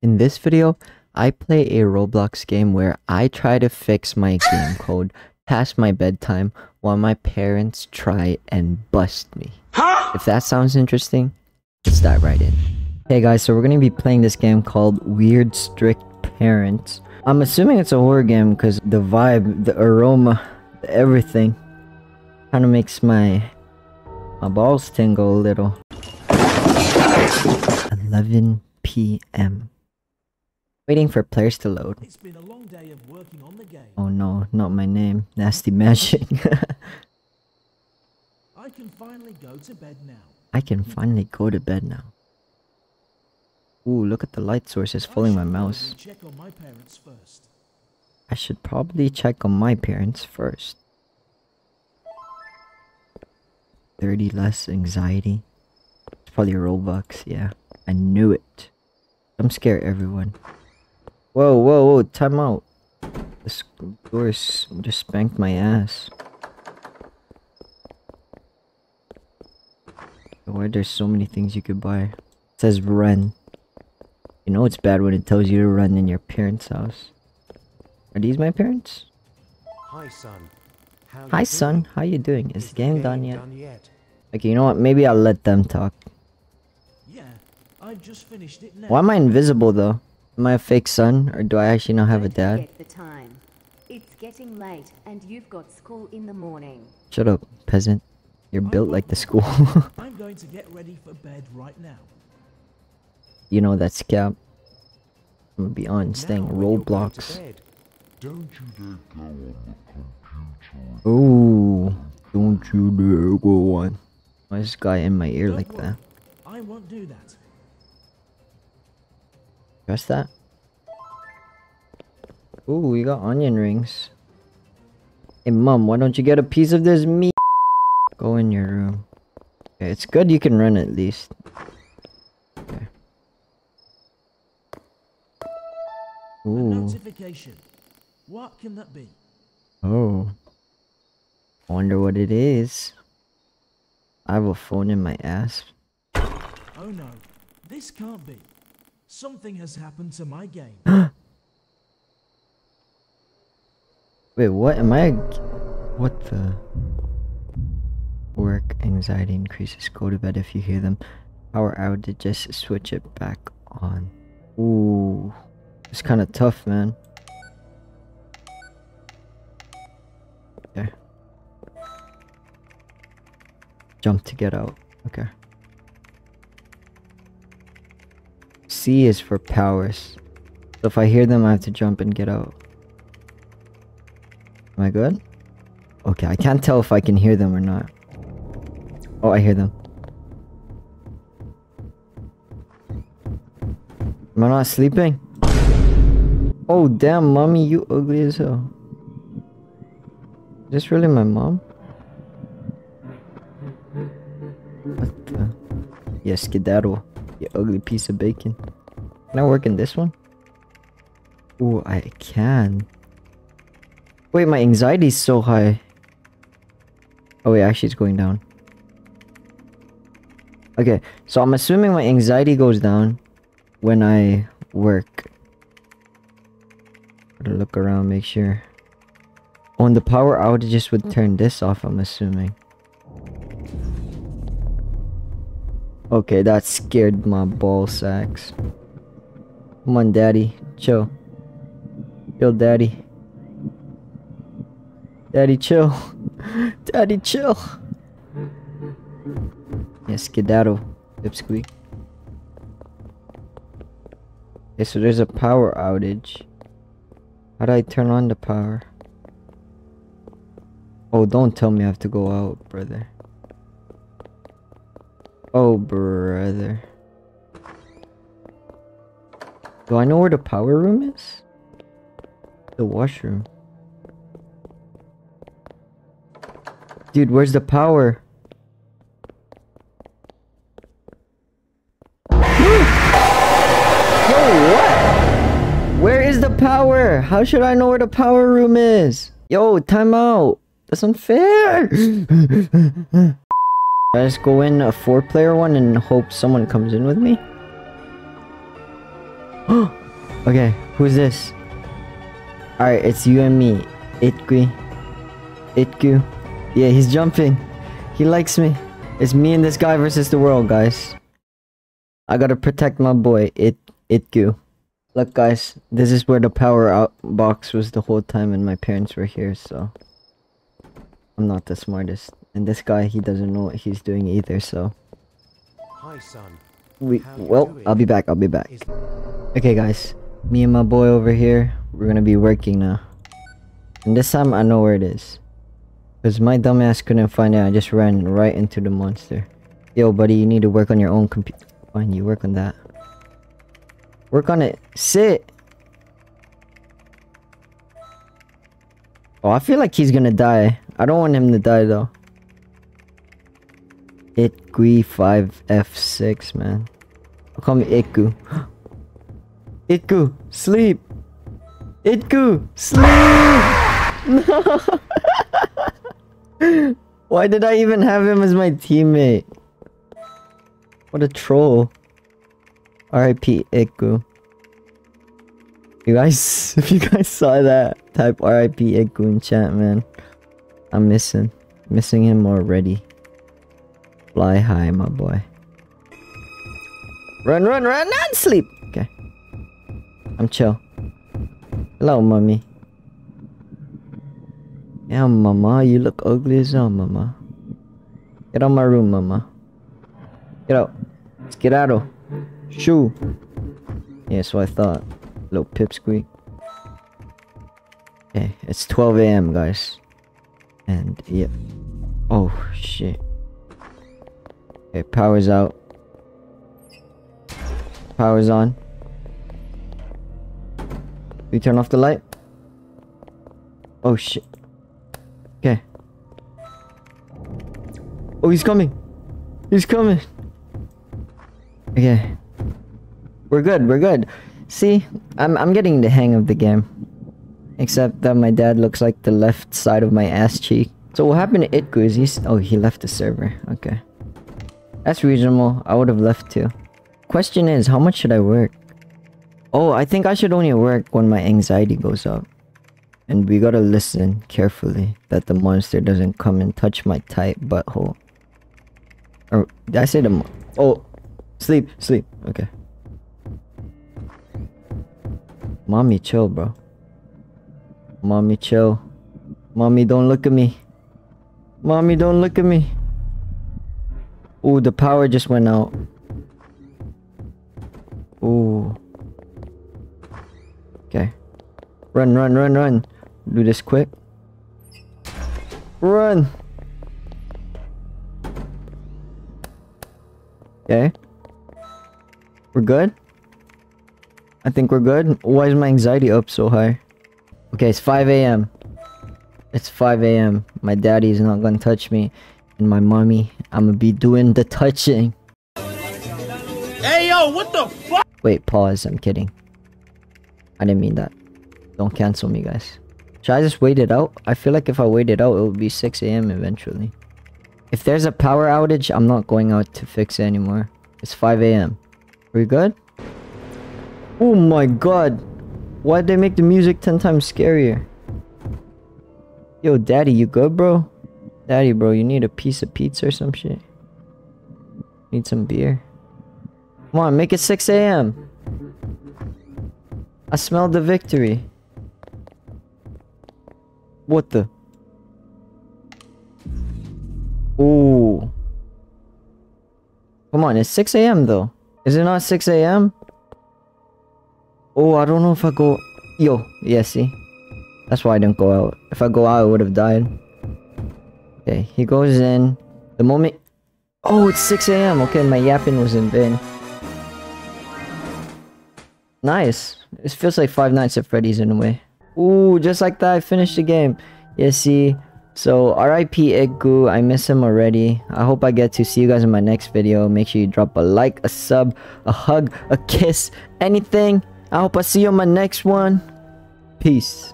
In this video, I play a Roblox game where I try to fix my game code past my bedtime while my parents try and bust me. If that sounds interesting, let's dive right in. Hey guys, so we're gonna be playing this game called Weird Strict Parents. I'm assuming it's a horror game because the vibe, the aroma, everything kind of makes my my balls tingle a little. 11 p.m. Waiting for players to load. It's been a long day of working on the game. Oh no, not my name. Nasty Magic. I can finally go to bed now. I can finally go to bed now. Ooh, look at the light sources following my mouse. Check on my parents first. I should probably check on my parents first. 30 less anxiety. It's probably Robux, yeah. I knew it. I'm scared everyone. Whoa, whoa, whoa, time out. This door just spanked my ass. Why are there so many things you could buy? It says run. You know it's bad when it tells you to run in your parents' house. Are these my parents? Hi, son. How Hi, son. How you doing? Is the game done yet? Done yet? Okay, you know what? Maybe I'll let them talk. Yeah, I've just finished it now. Why am I invisible though? Am I a fake son, or do I actually not have a dad? forget the time. It's getting late and you've got school in the morning. Shut up, peasant. You're I built like the school. I'm going to get ready for bed right now. you know that's cap. I'm gonna be on staying Now, when you're going to Roblox. Don't you dare go on the computer. Ooh, don't you dare go on. Why is this guy in my ear Don't like worry, that? I won't do that. Press that. Ooh, we got onion rings. Hey, mom, why don't you get a piece of this meat? Go in your room. Okay, it's good you can run at least. Okay. Ooh. notification. What can that be? Oh. I wonder what it is. I have a phone in my ass. Oh no, this can't be. Something has happened to my game. Wait, what am I? What the? Work anxiety increases. Go to bed if you hear them. Power outages. Switch it back on. Ooh, it's kind of tough, man. Okay. Jump to get out. Okay. C is for powers. So if I hear them, I have to jump and get out. Am I good? Okay, I can't tell if I can hear them or not. Oh, I hear them. Am I not sleeping? Oh, damn, mommy, you ugly as hell. Is this really my mom? What the? Yeah, skedaddle. You ugly piece of bacon. Can I work in this one? Ooh, I can. Wait, my anxiety's so high. Oh wait, actually it's going down. Okay, so I'm assuming my anxiety goes down when I work. Gotta look around, make sure. Oh, and the power outages would turn this off, I'm assuming. Okay, that scared my ball sacks. Come on, daddy. Chill. Chill, daddy. Daddy, chill. Daddy, chill. Yes, skedaddle. Pipsqueak. Okay, so there's a power outage. How do I turn on the power? Oh, don't tell me I have to go out, brother. Oh, brother. Do I know where the power room is? The washroom. Dude, where's the power? Yo, what? Where is the power? How should I know where the power room is? Yo, time out. That's unfair. I just go in a four player one and hope someone comes in with me? okay, who's this? Alright, it's you and me. Itgui. Itgu. Yeah, he's jumping. He likes me. It's me and this guy versus the world, guys. I gotta protect my boy, It Itgu. Look, guys, this is where the power out box was the whole time, and my parents were here, so I'm not the smartest. And this guy, he doesn't know what he's doing either, so Hi, son. we. Well? I'll be back. I'll be back. Okay, guys, me and my boy over here, we're gonna be working now. And this time, I know where it is. Cause my dumbass couldn't find it. I just ran right into the monster. Yo, buddy, you need to work on your own computer. Fine, you work on that. Work on it. Sit. Oh, I feel like he's gonna die. I don't want him to die though. Itgui 5F6, man. Call me Itgu. Itgu, sleep. Itgu, sleep. No. Why did I even have him as my teammate? What a troll. R.I.P. Itgu. You guys, if you guys saw that, type R.I.P. Itgu in chat, man. I'm missing, missing him already. Fly high, my boy. Run, run, run, and sleep. Okay. I'm chill. Hello, mommy. Yeah, mama, you look ugly as hell, mama. Get out my room, mama. Get out. Let's get out of. Shoo. Yeah, so I thought. Little pipsqueak. Okay, it's 12 a.m., guys. And, yeah. Oh, shit. Okay, power's out. Power's on. We turn off the light? Oh shit. Okay. Oh, he's coming. He's coming. Okay. We're good. We're good. See, I'm I'm getting the hang of the game. Except that my dad looks like the left side of my ass cheek. So what happened to Itgu is he's oh he left the server. Okay. That's reasonable. I would have left too. Question is, how much should I work? Oh, I think I should only work when my anxiety goes up. And we gotta listen carefully that the monster doesn't come and touch my tight butthole. Or did I say the Oh, sleep, sleep. Okay. Mommy, chill, bro. Mommy, chill. Mommy, don't look at me. Mommy, don't look at me. Ooh, the power just went out. Ooh. Okay. Run, run, run, run. Do this quick. Run. Okay. We're good? I think we're good. Why is my anxiety up so high? Okay, it's 5 a.m. It's 5 a.m. My daddy's not gonna touch me. And my mommy, I'm gonna be doing the touching. Hey yo, what the fuck? Wait, pause. I'm kidding. I didn't mean that. Don't cancel me, guys. Should I just wait it out? I feel like if I wait it out, it would be 6 a.m. eventually. If there's a power outage, I'm not going out to fix it anymore. It's 5 a.m. Are we good? Oh my god. Why'd they make the music 10 times scarier? Yo, daddy, you good, bro? Daddy, bro, you need a piece of pizza or some shit? Need some beer? Come on, make it 6 a.m. I smelled the victory. What the? Ooh. Come on, it's 6 a.m. though. Is it not 6 a.m.? Oh, I don't know if I go... Yo, yeah, see? That's why I didn't go out. If I go out, I would have died. Okay, he goes in. The moment... Oh, it's 6 a.m. Okay, my yapping was in vain. Nice. It feels like Five Nights at Freddy's in a way. Ooh, just like that, I finished the game. Yeah, see? So, RIP Itgu, I miss him already. I hope I get to see you guys in my next video. Make sure you drop a like, a sub, a hug, a kiss, anything. I hope I see you on my next one. Peace.